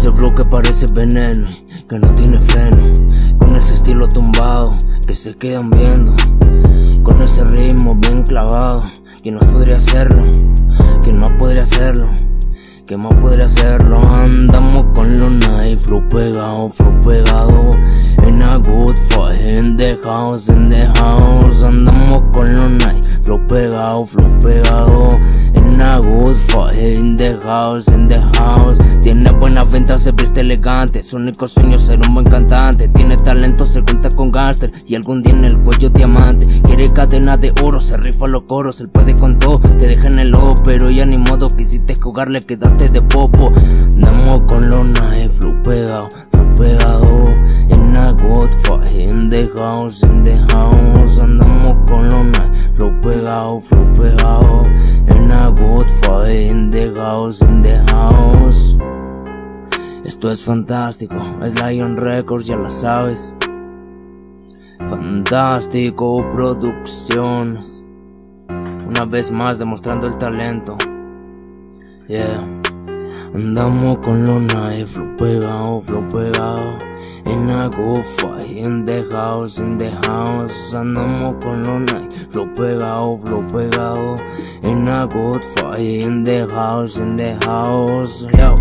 ese flow que parece veneno y que no tiene freno. Con ese estilo tumbado que se quedan viendo. Con ese ritmo bien clavado. ¿Quién más podría hacerlo? ¿Quién más podría hacerlo? ¿Quién más podría hacerlo? Andamos con los night, flow pegado, flow pegado. En a good fight, in the house, in the house. Andamos pegado, flow pegado. En a good fight, in the house, in the house. Tiene buena venta, se viste elegante. Su único sueño es ser un buen cantante. Tiene talento, se cuenta con gangster. Y algún día en el cuello diamante. Quiere cadena de oro, se rifa los coros. Él puede con todo, te deja en el lobo. Pero ya ni modo, quisiste jugar, le quedaste de popo. Andamos con night, flow pegado, flow pegado. In the house, in the house. Andamos con los night, flow pegado, flow pegado. En a good fight, in the house, in the house. Esto es fantástico, es Lion Records, ya la sabes. Fantástico Producciones. Una vez más demostrando el talento. Yeah. Andamos con los knife, flow pegado, flow pegado. In a good fight, in the house, in the house. Andamos con los knife, flow pegado, flow pegado. In a good fight, in the house, in the house. Yo.